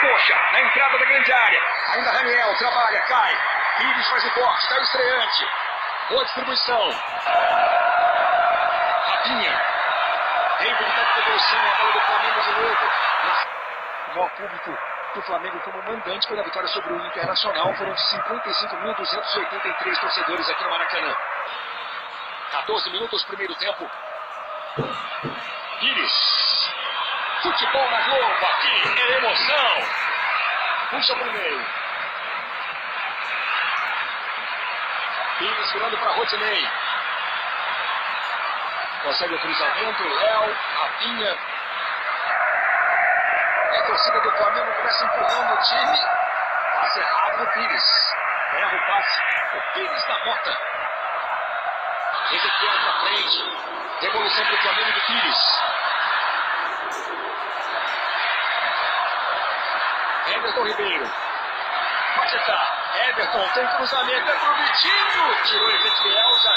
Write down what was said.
coxa, na entrada da grande área. Ainda Raniel trabalha, cai. Pires faz o corte, cai o estreante. Boa distribuição. Rapinha. Habilitado de devolução, a bola do Flamengo de novo. Maior público do Flamengo como mandante pela vitória sobre o Internacional. Foram 55.283 torcedores aqui no Maracanã. 14 minutos, primeiro tempo. Pires. Futebol na Globo, aqui. Puxa pro meio. Pires virando para Rodinei. Consegue o cruzamento, Léo, Rapinha. A torcida do Flamengo começa empurrando o time. Passe errado no Pires. Erra o passe. O Pires da Mota. Ezequiel para frente. Devolução para o Flamengo do Pires. Everton Ribeiro. Estar. Everton tem cruzamento. É pro Vitinho. Tirou Ezequiel. Já